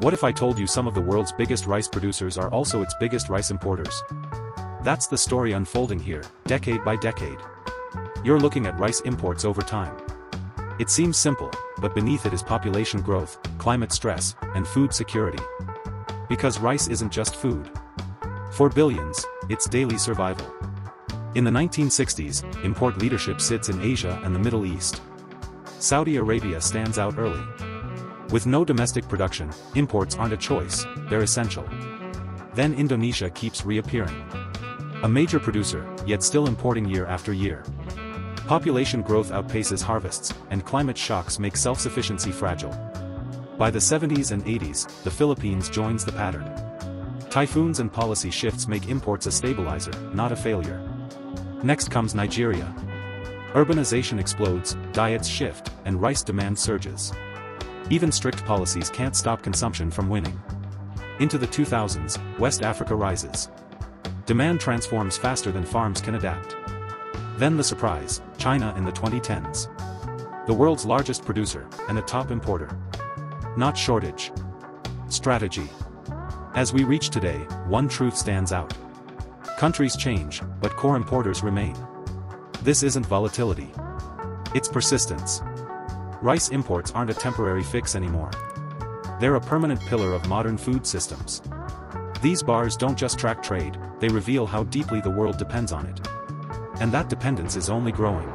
What if I told you some of the world's biggest rice producers are also its biggest rice importers? That's the story unfolding here, decade by decade. You're looking at rice imports over time. It seems simple, but beneath it is population growth, climate stress, and food security. Because rice isn't just food. For billions, it's daily survival. In the 1960s, import leadership sits in Asia and the Middle East. Saudi Arabia stands out early. With no domestic production, imports aren't a choice, they're essential. Then Indonesia keeps reappearing. A major producer, yet still importing year after year. Population growth outpaces harvests, and climate shocks make self-sufficiency fragile. By the 70s and 80s, the Philippines joins the pattern. Typhoons and policy shifts make imports a stabilizer, not a failure. Next comes Nigeria. Urbanization explodes, diets shift, and rice demand surges. Even strict policies can't stop consumption from winning. Into the 2000s, West Africa rises. Demand transforms faster than farms can adapt. Then the surprise, China in the 2010s. The world's largest producer, and a top importer. Not shortage. Strategy. As we reach today, one truth stands out. Countries change, but core importers remain. This isn't volatility. It's persistence. Rice imports aren't a temporary fix anymore. They're a permanent pillar of modern food systems. These bars don't just track trade, they reveal how deeply the world depends on it. And that dependence is only growing.